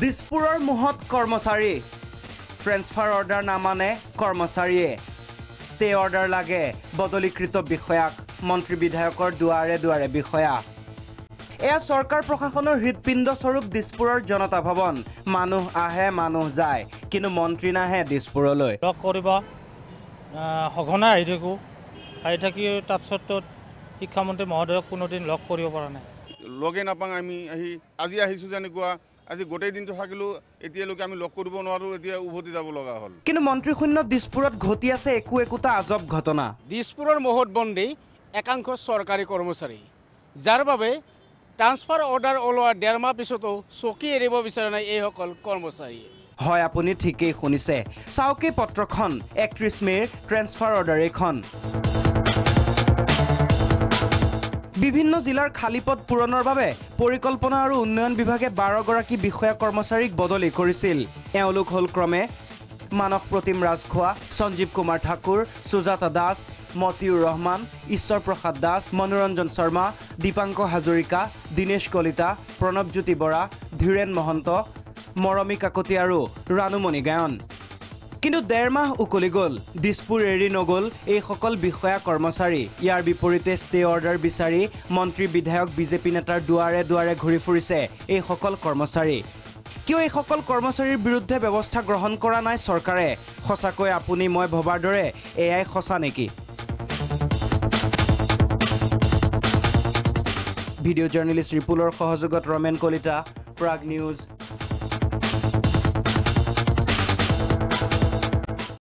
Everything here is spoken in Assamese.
দিছপুৰৰ মুহত কৰ্মচাৰী। ট্ৰেন্সফাৰ অৰ্ডাৰ নামানে কৰ্মচাৰীয়ে। ষ্টে অৰ্ডাৰ লাগে বদলীকৃত বিষয়াক মন্ত্ৰী বিধায়কৰ দুৱাৰে দুৱাৰে বিষয়া। এয়া চৰকাৰ প্ৰশাসনৰ হৃদপিণ্ডস্বৰূপ দিছপুৰৰ জনতা ভৱন। মানুহ আহে মানুহ যায় কিন্তু মন্ত্ৰী নাহে দিছপুৰলৈ। লগ কৰিব সঘনাই আহি থাকোঁ। আহি থাকি তাত সত্ৰত শিক্ষামন্ত্ৰী মহোদয়ক কোনোদিন লগ কৰিব পৰা নাই। লগে নাপাওঁ আমি আহি আজি আহিছোঁ যেনেকুৱা। আজি গোটেই দিনটো থাকিলোঁ এতিয়ালৈকে আমি লগ কৰিব নোৱাৰোঁ এতিয়া উভতি যাব লগা হ'ল। কিন্তু মন্ত্ৰীশূন্য দিছপুৰত ঘটি আছে একো একোটা আজব ঘটনা। দিছপুৰৰ মহৎবন্দী একাংশ চৰকাৰী কৰ্মচাৰী। যাৰ বাবে ট্ৰান্সফাৰ অৰ্ডাৰ ওলোৱাৰ ডেৰ মাহ পিছতো চকী এৰিব বিচৰা নাই এইসকল কৰ্মচাৰীয়ে। হয় আপুনি ঠিকেই শুনিছে। চাওক এই পত্ৰখন একত্ৰিছ মে'ৰ ট্ৰেন্সফাৰ অৰ্ডাৰ এইখন। বিভিন্ন জিলাৰ খালী পদ পূৰণৰ বাবে পৰিকল্পনা আৰু উন্নয়ন বিভাগে বাৰগৰাকী বিষয়া কৰ্মচাৰীক বদলি কৰিছিল। এওঁলোক হ'ল ক্ৰমে মানস প্ৰতিম ৰাজখোৱা সঞ্জীৱ কুমাৰ ঠাকুৰ সুজাতা দাস মতিউৰ ৰহমান ঈশ্বৰ প্ৰসাদ দাস মনোৰঞ্জন শৰ্মা দীপাংক হাজৰিকা দীনেশ কলিতা প্ৰণৱজ্যোতি বৰা ধীৰেণ মহন্ত মৰমী কাকতি আৰু ৰাণুমণি গায়ন। কিন্তু ডেৰ মাহ উকলি গ'ল। দিছপুৰ এৰি নগ'ল এইসকল বিষয়া কৰ্মচাৰী। ইয়াৰ বিপৰীতে ষ্টে অৰ্ডাৰ বিচাৰি মন্ত্ৰী বিধায়ক বিজেপি নেতাৰ দুৱাৰে দুৱাৰে ঘূৰি ফুৰিছে এইসকল কৰ্মচাৰী। কিয় এইসকল কৰ্মচাৰীৰ বিৰুদ্ধে ব্যৱস্থা গ্ৰহণ কৰা নাই চৰকাৰে? সঁচাকৈ আপুনি মই ভবাৰ দৰে এয়াই সঁচা নেকি? ভিডিঅ' জাৰ্নেলিষ্ট ৰিপুলৰ সহযোগত ৰমেন কলিতা প্ৰাগ নিউজ